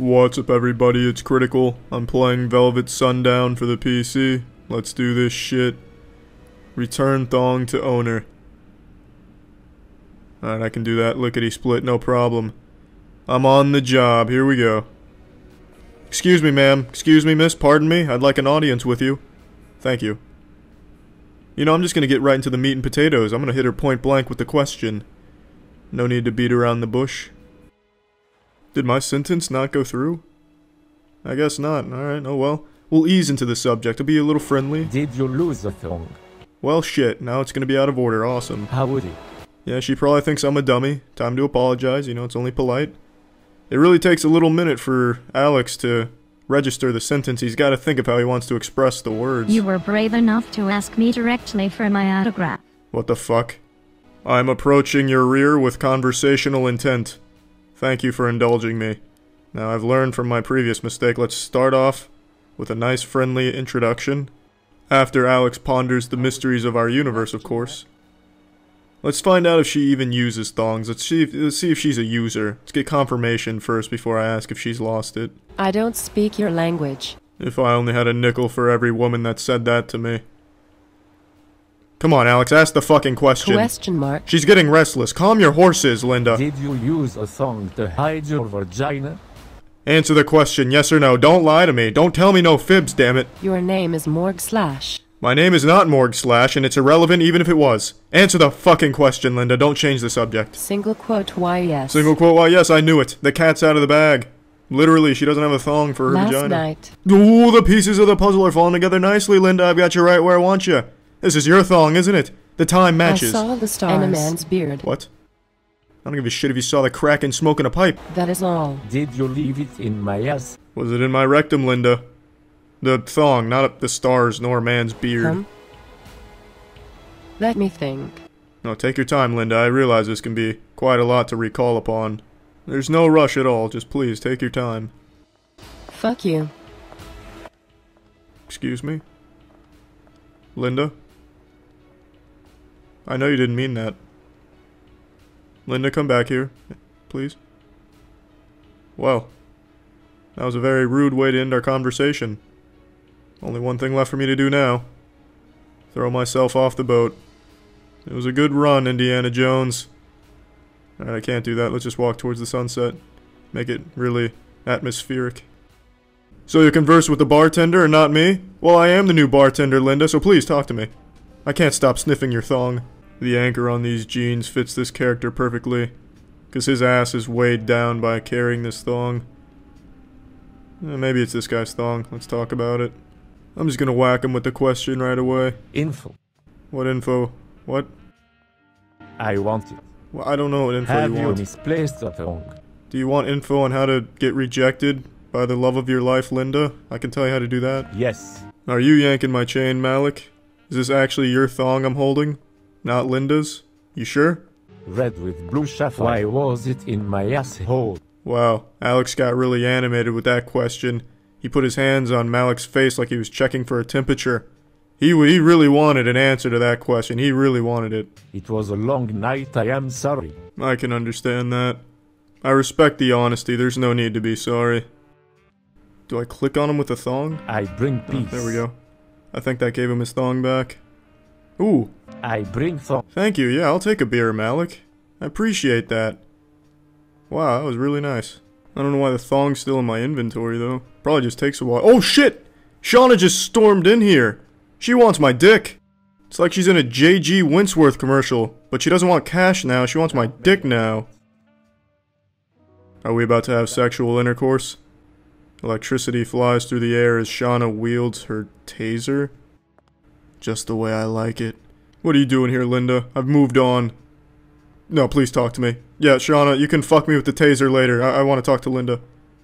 What's up everybody, it's Critical. I'm playing Velvet Sundown for the PC. Let's do this shit. Return thong to owner. Alright, I can do that lickety split, no problem. I'm on the job, here we go. Excuse me, ma'am. Excuse me, miss. Pardon me. I'd like an audience with you. Thank you. You know, I'm just gonna get right into the meat and potatoes. I'm gonna hit her point blank with the question. No need to beat around the bush. Did my sentence not go through? I guess not. Alright, oh well. We'll ease into the subject. It'll be a little friendly. Did you lose the thong? Well, shit. Now it's gonna be out of order. Awesome. How would it? Yeah, she probably thinks I'm a dummy. Time to apologize. You know, it's only polite. It really takes a little minute for Alex to register the sentence. He's got to think of how he wants to express the words. You were brave enough to ask me directly for my autograph. What the fuck? I'm approaching your rear with conversational intent. Thank you for indulging me. Now, I've learned from my previous mistake. Let's start off with a nice friendly introduction. After Alex ponders the mysteries of our universe, of course. Let's find out if she even uses thongs. Let's see if, let's see if she's a user. Let's get confirmation first before I ask if she's lost it. I don't speak your language. If I only had a nickel for every woman that said that to me. Come on, Alex, ask the fucking question. Question mark. She's getting restless. Calm your horses, Linda. Did you use a thong to hide your vagina? Answer the question, yes or no. Don't lie to me. Don't tell me no fibs, damn it. Your name is Morg Slash. My name is not Morg Slash, and it's irrelevant even if it was. Answer the fucking question, Linda. Don't change the subject. Single quote why yes. Single quote, why yes, I knew it. The cat's out of the bag. Literally, she doesn't have a thong for her Last vagina. night. Ooh, the pieces of the puzzle are falling together nicely, Linda. I've got you right where I want you. This is your thong, isn't it? The time matches. I saw the stars. And a man's beard. What? I don't give a shit if you saw the crack and smoke in smoking a pipe. That is all. Did you leave it in my ass? Was it in my rectum, Linda? The thong, not the stars nor a man's beard. Um, let me think. No, take your time, Linda. I realize this can be quite a lot to recall upon. There's no rush at all. Just please, take your time. Fuck you. Excuse me? Linda? I know you didn't mean that. Linda, come back here, please. Well, that was a very rude way to end our conversation. Only one thing left for me to do now. Throw myself off the boat. It was a good run, Indiana Jones. Alright, I can't do that. Let's just walk towards the sunset. Make it really atmospheric. So you converse with the bartender and not me? Well, I am the new bartender, Linda, so please talk to me. I can't stop sniffing your thong. The anchor on these jeans fits this character perfectly, because his ass is weighed down by carrying this thong. Eh, maybe it's this guy's thong. Let's talk about it. I'm just gonna whack him with the question right away. Info. What info? What? I want it. Well, I don't know what info Have you you want. misplaced the thong? Do you want info on how to get rejected by the love of your life, Linda? I can tell you how to do that. Yes. Are you yanking my chain, Malik? Is this actually your thong I'm holding? Not Linda's? You sure? Red with blue sapphire. Why was it in my asshole? Wow, Alex got really animated with that question. He put his hands on Malik's face like he was checking for a temperature. He, he really wanted an answer to that question. He really wanted it. It was a long night, I am sorry. I can understand that. I respect the honesty. There's no need to be sorry. Do I click on him with a thong? I bring Oh, peace. there we go. I think that gave him his thong back. Ooh, I bring thong. thank you. Yeah, I'll take a beer, Malik. I appreciate that. Wow, that was really nice. I don't know why the thong's still in my inventory, though. Probably just takes a while. Oh, shit! Shauna just stormed in here. She wants my dick. It's like she's in a J.G. Wentworth commercial, but she doesn't want cash now. She wants my dick now. Are we about to have sexual intercourse? Electricity flies through the air as Shauna wields her taser. Just the way I like it. What are you doing here, Linda? I've moved on. No, please talk to me. Yeah, Shauna, you can fuck me with the taser later. I, I want to talk to Linda.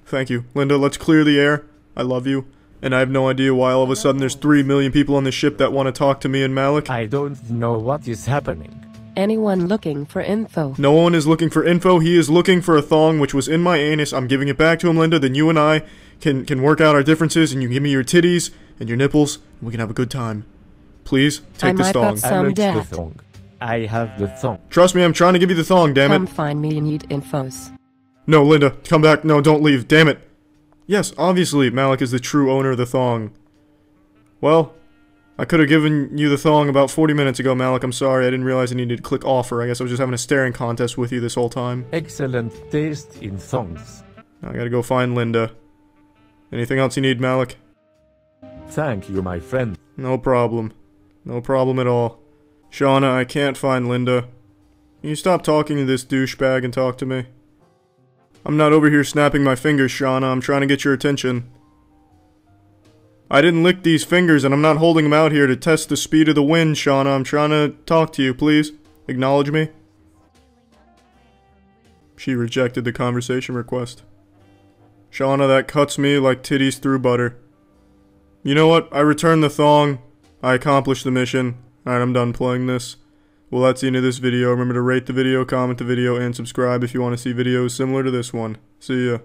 Thank you. Linda, let's clear the air. I love you. And I have no idea why all of a sudden there's three million people on the ship that want to talk to me and Malik. I don't know what is happening. Anyone looking for info? No one is looking for info. He is looking for a thong which was in my anus. I'm giving it back to him, Linda. Then you and I can can work out our differences, and you give me your titties and your nipples, and we can have a good time. Please take I this might thong. got Some I like the debt. thong. I have the thong. Trust me, I'm trying to give you the thong. Damn Come it. find me, you need infos. No, Linda, come back. No, don't leave. Damn it. Yes, obviously, Malik is the true owner of the thong. Well, I could have given you the thong about 40 minutes ago, Malik. I'm sorry, I didn't realize I needed to click offer. I guess I was just having a staring contest with you this whole time. Excellent taste in thongs. I gotta go find Linda. Anything else you need, Malik? Thank you, my friend. No problem. No problem at all. Shauna, I can't find Linda. Can you stop talking to this douchebag and talk to me? I'm not over here snapping my fingers, Shauna. I'm trying to get your attention. I didn't lick these fingers and I'm not holding them out here to test the speed of the wind, Shauna. I'm trying to talk to you, please. Acknowledge me. She rejected the conversation request. Shauna, that cuts me like titties through butter. You know what? I returned the thong. I accomplished the mission. Alright, I'm done playing this. Well, that's the end of this video. Remember to rate the video, comment the video, and subscribe if you want to see videos similar to this one. See ya.